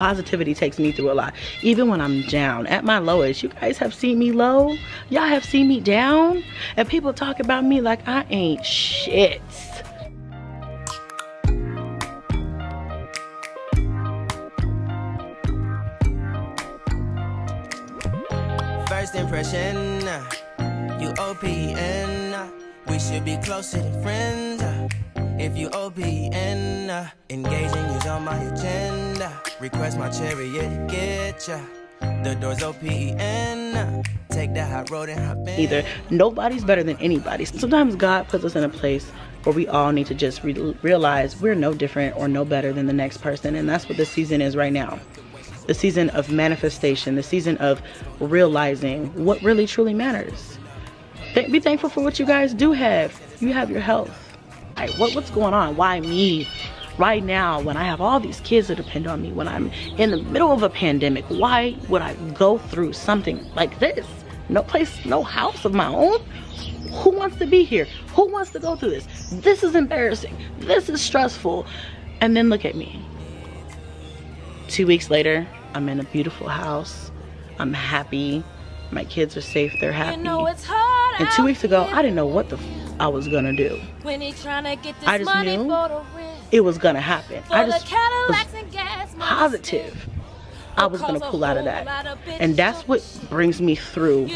Positivity takes me through a lot. Even when I'm down, at my lowest, you guys have seen me low. Y'all have seen me down. And people talk about me like I ain't shit. First impression, you OPN. We should be closer than friends. If you OPN, uh, engaging is on my agenda. Request my chariot, get ya. The door's OPN. Take that hot road and hop in. Either nobody's better than anybody. Sometimes God puts us in a place where we all need to just re realize we're no different or no better than the next person. And that's what this season is right now. The season of manifestation, the season of realizing what really truly matters. Be thankful for what you guys do have. You have your health what, what's going on? Why me? Right now, when I have all these kids that depend on me, when I'm in the middle of a pandemic, why would I go through something like this? No place, no house of my own? Who wants to be here? Who wants to go through this? This is embarrassing. This is stressful. And then look at me. Two weeks later, I'm in a beautiful house. I'm happy. My kids are safe. They're happy. You know and two weeks ago, I didn't know what the I was gonna do. I just knew it was gonna happen. I just was positive I was gonna pull out of that. And that's what brings me through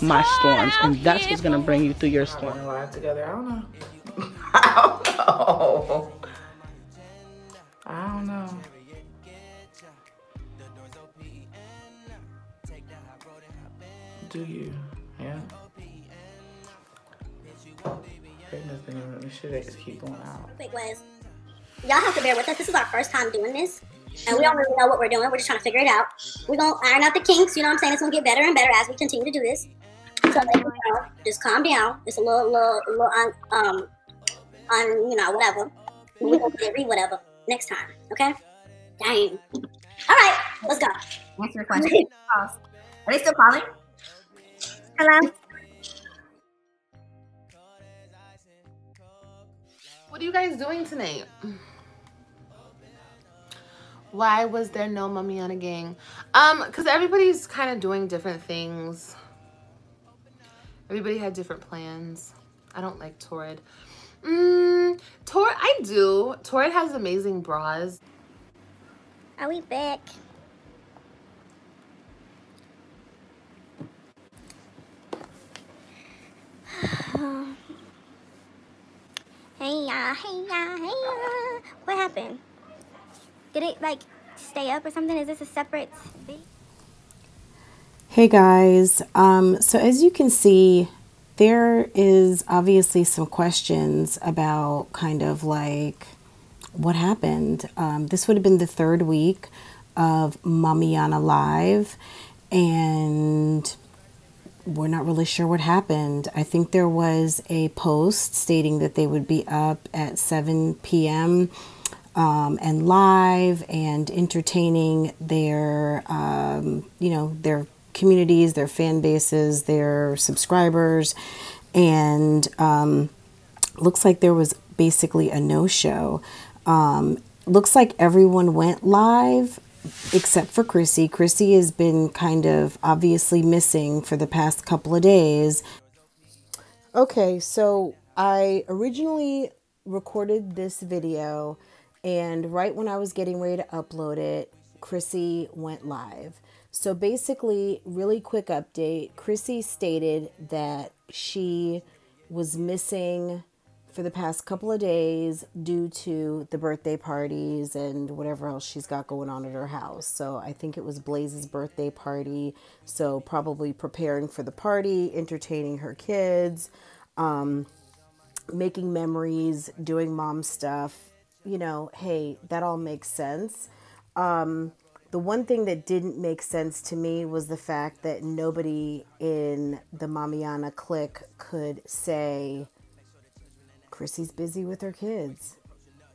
my storms. And that's what's gonna bring you through your storm. Live together. I don't know. I don't know. I don't know. Do you? Yeah. Goodness, this shit just keep going out. Quick was, y'all have to bear with us. This is our first time doing this. And we don't really know what we're doing. We're just trying to figure it out. We're going to iron out the kinks. You know what I'm saying? It's going to get better and better as we continue to do this. So, you know, just calm down. It's a little, little, little un, um, on, you know, whatever. We're going to read whatever next time. Okay? Dang. All right, let's go. Answer your question. Are they still calling? Hello? What are you guys doing tonight? Why was there no mummy on Mommiana gang? Um, because everybody's kind of doing different things. Everybody had different plans. I don't like Torrid. Mmm, Torrid, I do. Torrid has amazing bras. Are we back? Ya, hey ya, hey ya. What happened? Did it like stay up or something? Is this a separate thing? Hey guys, um, so as you can see, there is obviously some questions about kind of like what happened. Um, this would have been the third week of Mommiana Live, and we're not really sure what happened. I think there was a post stating that they would be up at 7 p.m. Um, and live and entertaining their, um, you know, their communities, their fan bases, their subscribers. And um, looks like there was basically a no show. Um, looks like everyone went live except for Chrissy. Chrissy has been kind of obviously missing for the past couple of days. Okay, so I originally recorded this video, and right when I was getting ready to upload it, Chrissy went live. So basically, really quick update Chrissy stated that she was missing for the past couple of days due to the birthday parties and whatever else she's got going on at her house. So I think it was Blaze's birthday party. So probably preparing for the party, entertaining her kids, um, making memories, doing mom stuff. You know, hey, that all makes sense. Um, the one thing that didn't make sense to me was the fact that nobody in the Mommiana clique could say, Chrissy's busy with her kids.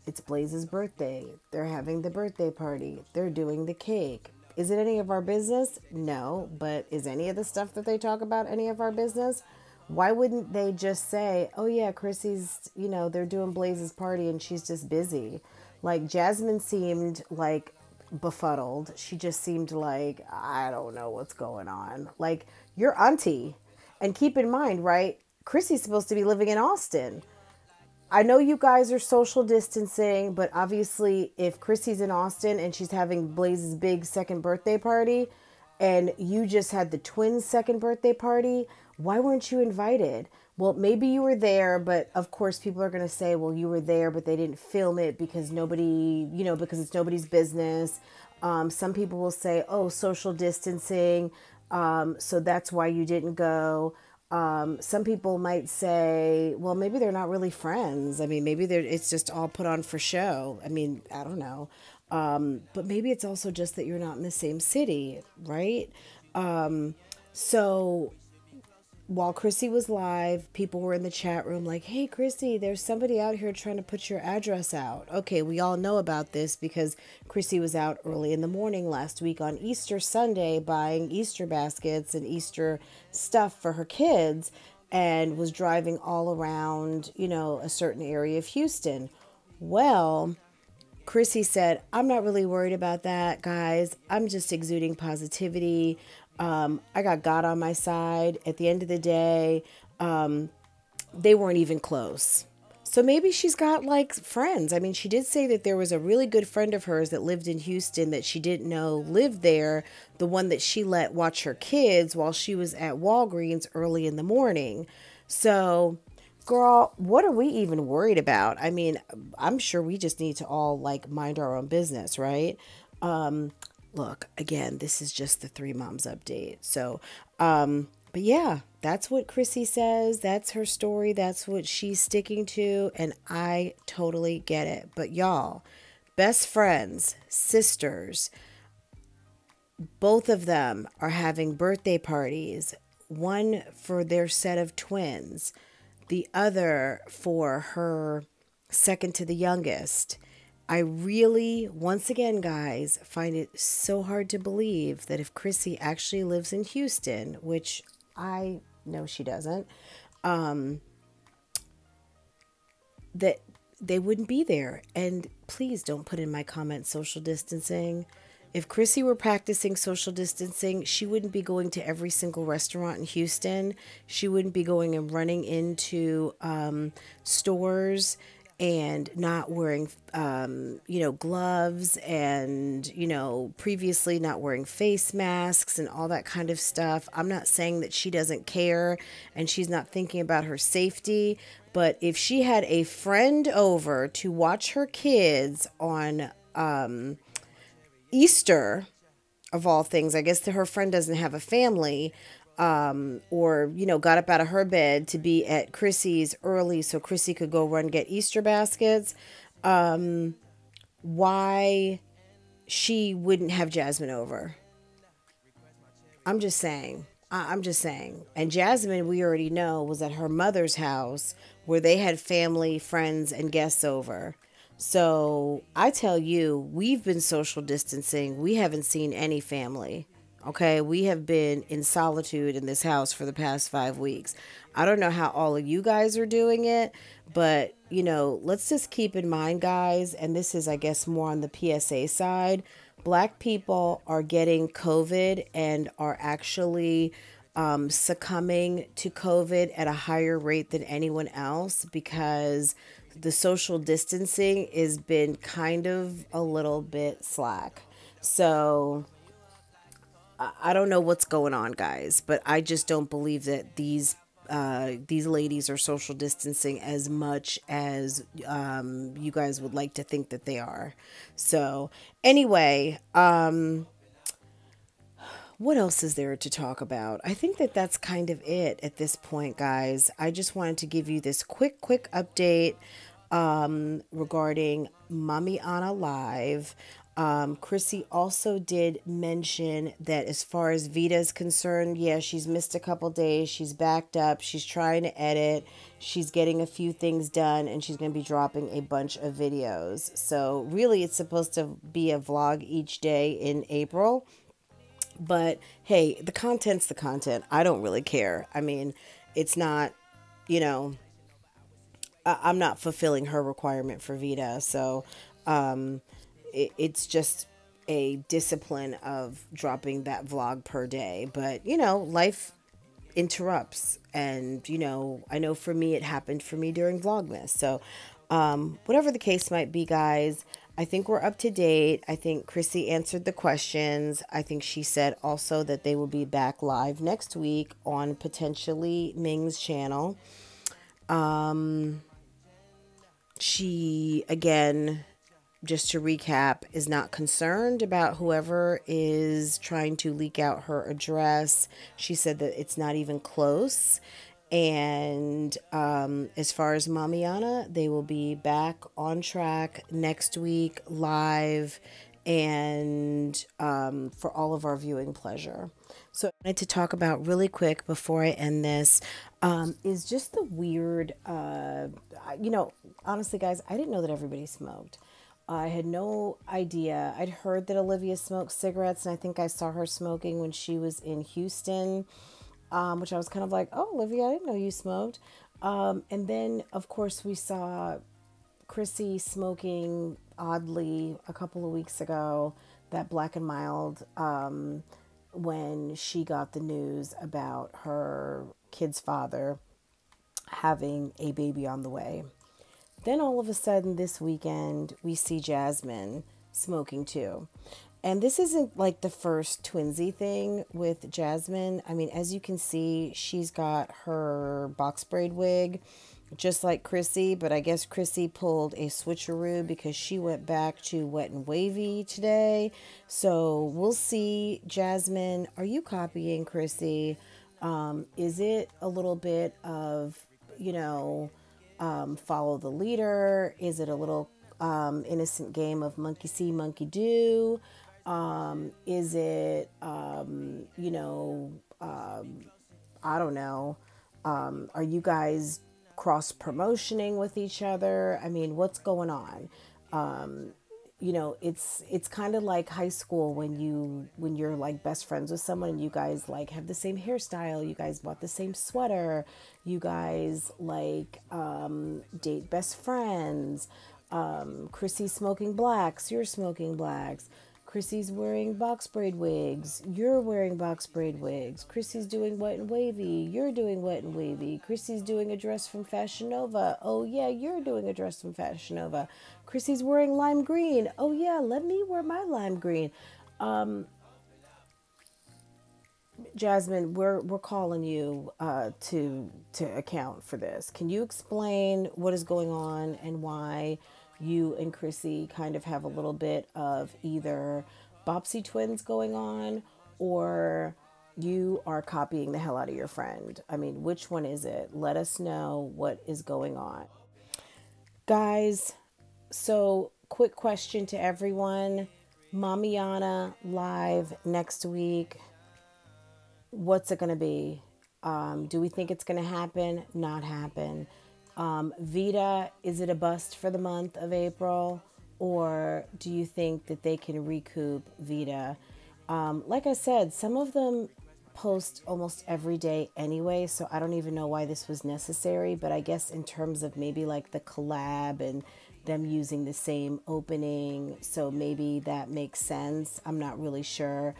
It's Blaze's birthday. They're having the birthday party. They're doing the cake. Is it any of our business? No, but is any of the stuff that they talk about any of our business? Why wouldn't they just say, oh, yeah, Chrissy's, you know, they're doing Blaze's party and she's just busy? Like, Jasmine seemed like befuddled. She just seemed like, I don't know what's going on. Like, your auntie. And keep in mind, right? Chrissy's supposed to be living in Austin. I know you guys are social distancing, but obviously, if Chrissy's in Austin and she's having Blaze's big second birthday party, and you just had the twins' second birthday party, why weren't you invited? Well, maybe you were there, but of course, people are going to say, well, you were there, but they didn't film it because nobody, you know, because it's nobody's business. Um, some people will say, oh, social distancing. Um, so that's why you didn't go. Um, some people might say, well, maybe they're not really friends. I mean, maybe they're, it's just all put on for show. I mean, I don't know. Um, but maybe it's also just that you're not in the same city, right? Um, so while Chrissy was live, people were in the chat room like, hey, Chrissy, there's somebody out here trying to put your address out. Okay, we all know about this because Chrissy was out early in the morning last week on Easter Sunday buying Easter baskets and Easter stuff for her kids and was driving all around, you know, a certain area of Houston. Well, Chrissy said, I'm not really worried about that, guys. I'm just exuding positivity. Um, I got God on my side. At the end of the day, um, they weren't even close. So maybe she's got like friends. I mean, she did say that there was a really good friend of hers that lived in Houston that she didn't know lived there, the one that she let watch her kids while she was at Walgreens early in the morning. So, girl, what are we even worried about? I mean, I'm sure we just need to all like mind our own business, right? Um, look, again, this is just the three moms update. So, um, but yeah, that's what Chrissy says. That's her story. That's what she's sticking to. And I totally get it. But y'all, best friends, sisters, both of them are having birthday parties. One for their set of twins, the other for her second to the youngest. I really, once again, guys, find it so hard to believe that if Chrissy actually lives in Houston, which I know she doesn't, um, that they wouldn't be there. And please don't put in my comments social distancing. If Chrissy were practicing social distancing, she wouldn't be going to every single restaurant in Houston. She wouldn't be going and running into um, stores and not wearing, um, you know, gloves and, you know, previously not wearing face masks and all that kind of stuff. I'm not saying that she doesn't care and she's not thinking about her safety, but if she had a friend over to watch her kids on um, Easter, of all things, I guess that her friend doesn't have a family um, or you know got up out of her bed to be at Chrissy's early so Chrissy could go run get Easter baskets. Um, why she wouldn't have Jasmine over? I'm just saying. I'm just saying. And Jasmine, we already know, was at her mother's house where they had family, friends, and guests over. So I tell you, we've been social distancing. We haven't seen any family. Okay, we have been in solitude in this house for the past five weeks. I don't know how all of you guys are doing it, but you know, let's just keep in mind, guys, and this is, I guess, more on the PSA side. Black people are getting COVID and are actually um, succumbing to COVID at a higher rate than anyone else because the social distancing has been kind of a little bit slack. So, I don't know what's going on, guys, but I just don't believe that these uh, these ladies are social distancing as much as um, you guys would like to think that they are. So, anyway, um, what else is there to talk about? I think that that's kind of it at this point, guys. I just wanted to give you this quick, quick update um, regarding Mommiana Live. Um, Chrissy also did mention that as far as VEDA is concerned, yeah, she's missed a couple days. She's backed up. She's trying to edit. She's getting a few things done and she's going to be dropping a bunch of videos. So, really, it's supposed to be a vlog each day in April. But hey, the content's the content. I don't really care. I mean, it's not, you know, I- I'm not fulfilling her requirement for VEDA. So, um, it, it's just a discipline of dropping that vlog per day. But, you know, life interrupts. And, you know, I know for me, it happened for me during Vlogmas. So, um, whatever the case might be, guys, I think we're up to date. I think Chrissy answered the questions. I think she said also that they will be back live next week on potentially Ming's channel. Um, she, again, just to recap, is not concerned about whoever is trying to leak out her address. She said that it's not even close. And um, as far as Mommiana, they will be back on track next week, live, and um, for all of our viewing pleasure. So, I wanted to talk about really quick before I end this um, is just the weird, uh, you know, honestly, guys, I didn't know that everybody smoked. I had no idea. I'd heard that Olivia smoked cigarettes, and I think I saw her smoking when she was in Houston, um, which I was kind of like, oh, Olivia, I didn't know you smoked. Um, and then, of course, we saw Chrissy smoking oddly a couple of weeks ago, that Black and Mild, um, when she got the news about her kid's father having a baby on the way. Then all of a sudden this weekend, we see Jasmine smoking too. And this isn't like the first twinsy thing with Jasmine. I mean, as you can see, she's got her box braid wig just like Chrissy, but I guess Chrissy pulled a switcheroo because she went back to wet and wavy today. So we'll see. Jasmine, are you copying Chrissy? Um, is it a little bit of, you know, um, follow the leader? Is it a little um, innocent game of monkey see, monkey do? Um, is it, um, you know, um, I don't know. Um, are you guys cross promotioning with each other? I mean, what's going on? You know it's it's kind of like high school when you when you're like best friends with someone and you guys like have the same hairstyle you guys bought the same sweater you guys like um, date best friends um, chrissy's smoking blacks you're smoking blacks Chrissy's wearing box braid wigs. You're wearing box braid wigs. Chrissy's doing wet and wavy. You're doing wet and wavy. Chrissy's doing a dress from Fashion Nova. Oh, yeah, you're doing a dress from Fashion Nova. Chrissy's wearing lime green. Oh, yeah, let me wear my lime green. Um, Jasmine, we're we're calling you uh, to to account for this. Can you explain what is going on and why you and Chrissy kind of have a little bit of either Bobbsey twins going on or you are copying the hell out of your friend. I mean, which one is it? Let us know what is going on. Guys, so quick question to everyone. Mommiana live next week. What's it going to be? Um, do we think it's going to happen? Not happen. Um, VEDA, is it a bust for the month of April? Or do you think that they can recoup VEDA? Um, like I said, some of them post almost every day anyway, so I don't even know why this was necessary. But I guess in terms of maybe like the collab and them using the same opening, so maybe that makes sense. I'm not really sure.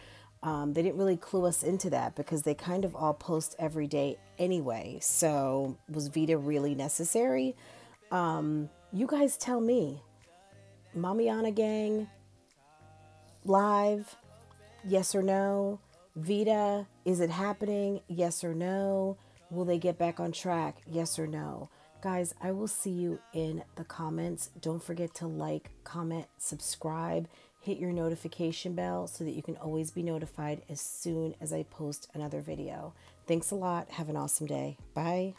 Um, they didn't really clue us into that because they kind of all post every day anyway. So was VEDA really necessary? Um, you guys tell me. Mommiana Gang live? Yes or no? VEDA, is it happening? Yes or no? Will they get back on track? Yes or no? Guys, I will see you in the comments. Don't forget to like, comment, subscribe hit your notification bell so that you can always be notified as soon as I post another video. Thanks a lot. Have an awesome day. Bye.